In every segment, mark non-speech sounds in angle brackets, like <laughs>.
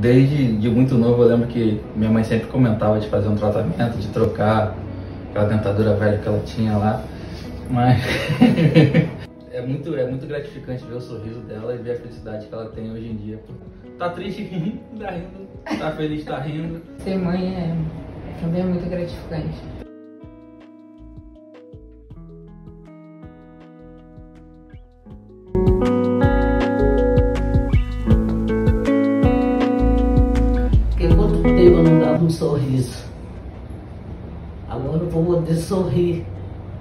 Desde de muito novo eu lembro que minha mãe sempre comentava de fazer um tratamento, de trocar aquela dentadura velha que ela tinha lá. Mas <laughs> é muito, é muito gratificante ver o sorriso dela e ver a felicidade que ela tem hoje em dia. Tá triste, tá rindo. Tá feliz, tá rindo. Ser mãe é também é muito gratificante. Porque um sorriso? Agora vou poder sorrir.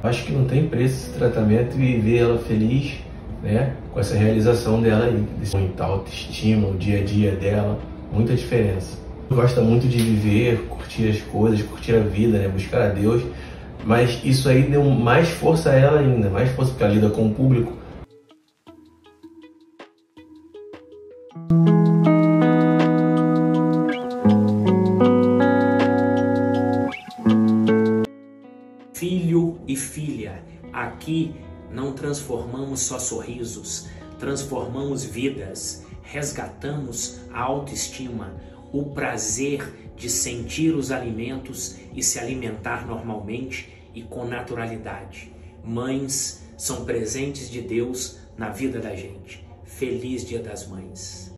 Acho que não tem preço esse tratamento e ver ela feliz, né? Com essa realização dela aí, muita autoestima, o dia a dia dela, muita diferença. Gosta muito de viver, curtir as coisas, curtir a vida, né? Buscar a Deus. Mas isso aí deu mais força a ela ainda, mais força porque ela lida com o público. Filho e filha, aqui não transformamos só sorrisos, transformamos vidas, resgatamos a autoestima, o prazer de sentir os alimentos e se alimentar normalmente e com naturalidade. Mães são presentes de Deus na vida da gente. Feliz Dia das Mães.